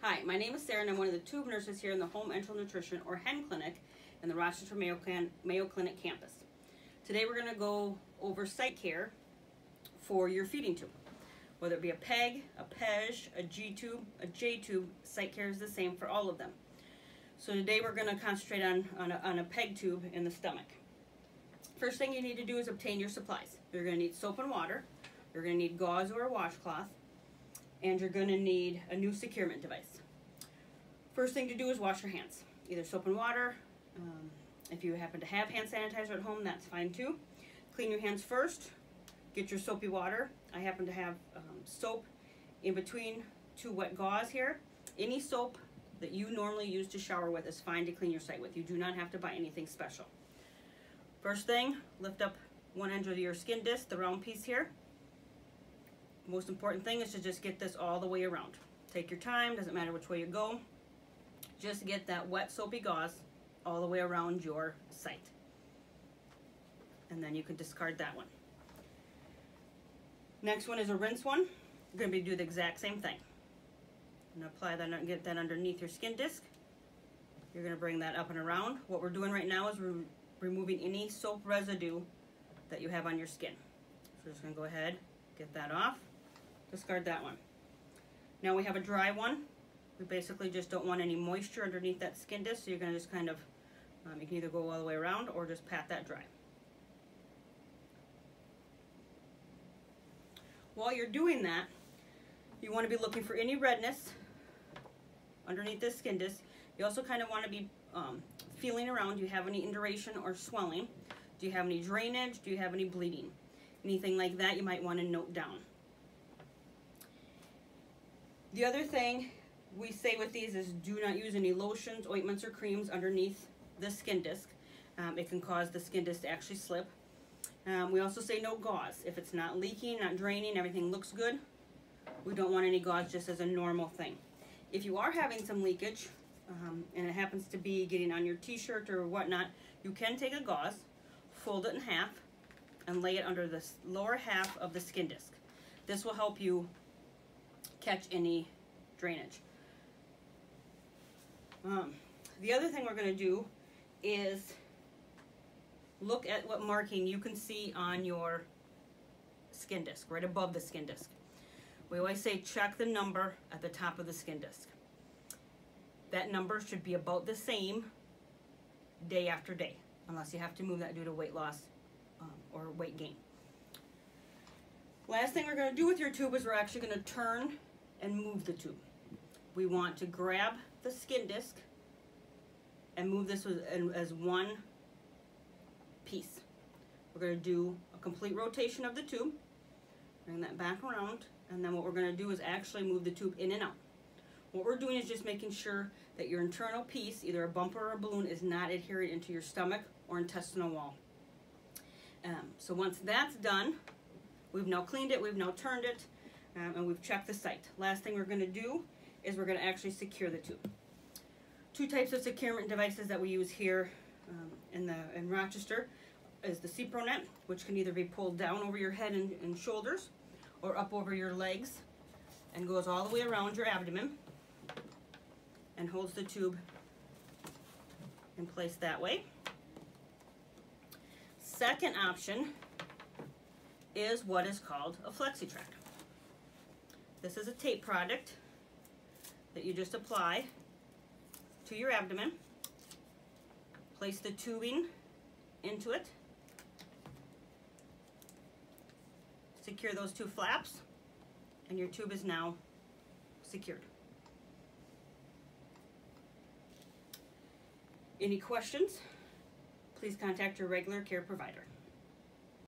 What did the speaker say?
Hi, my name is Sarah and I'm one of the tube nurses here in the Home Enteral Nutrition or HEN Clinic in the Rochester Mayo, Can Mayo Clinic campus. Today we're going to go over site care for your feeding tube. Whether it be a PEG, a PEG, a G-tube, a J-tube, site care is the same for all of them. So today we're going to concentrate on, on a, on a PEG tube in the stomach. First thing you need to do is obtain your supplies. You're going to need soap and water, you're going to need gauze or a washcloth, and you're going to need a new securement device. First thing to do is wash your hands, either soap and water. Um, if you happen to have hand sanitizer at home, that's fine too. Clean your hands first. Get your soapy water. I happen to have um, soap in between two wet gauze here. Any soap that you normally use to shower with is fine to clean your site with. You do not have to buy anything special. First thing, lift up one end of your skin disc, the round piece here. Most important thing is to just get this all the way around. Take your time, doesn't matter which way you go. Just get that wet soapy gauze all the way around your site. And then you can discard that one. Next one is a rinse one. You're going to be do the exact same thing. And apply that and get that underneath your skin disc. You're going to bring that up and around. What we're doing right now is we're removing any soap residue that you have on your skin. So we're just to go ahead, get that off discard that one. Now we have a dry one. We basically just don't want any moisture underneath that skin disc, so you're going to just kind of, um, you can either go all the way around or just pat that dry. While you're doing that, you want to be looking for any redness underneath this skin disc. You also kind of want to be um, feeling around. Do you have any induration or swelling? Do you have any drainage? Do you have any bleeding? Anything like that you might want to note down. The other thing we say with these is do not use any lotions, ointments, or creams underneath the skin disc. Um, it can cause the skin disc to actually slip. Um, we also say no gauze. If it's not leaking, not draining, everything looks good, we don't want any gauze just as a normal thing. If you are having some leakage, um, and it happens to be getting on your t-shirt or whatnot, you can take a gauze, fold it in half, and lay it under the lower half of the skin disc. This will help you catch any drainage. Um, the other thing we're going to do is look at what marking you can see on your skin disc, right above the skin disc. We always say check the number at the top of the skin disc. That number should be about the same day after day, unless you have to move that due to weight loss um, or weight gain. Last thing we're going to do with your tube is we're actually going to turn and move the tube. We want to grab the skin disc and move this as one piece. We're going to do a complete rotation of the tube, bring that back around, and then what we're going to do is actually move the tube in and out. What we're doing is just making sure that your internal piece, either a bumper or a balloon, is not adhering into your stomach or intestinal wall. Um, so once that's done, we've now cleaned it, we've now turned it, um, and we've checked the site. Last thing we're going to do is we're going to actually secure the tube. Two types of securement devices that we use here um, in, the, in Rochester is the CiproNet, which can either be pulled down over your head and, and shoulders or up over your legs and goes all the way around your abdomen and holds the tube in place that way. Second option is what is called a Flexi-Trak. This is a tape product that you just apply to your abdomen. Place the tubing into it. Secure those two flaps and your tube is now secured. Any questions? Please contact your regular care provider.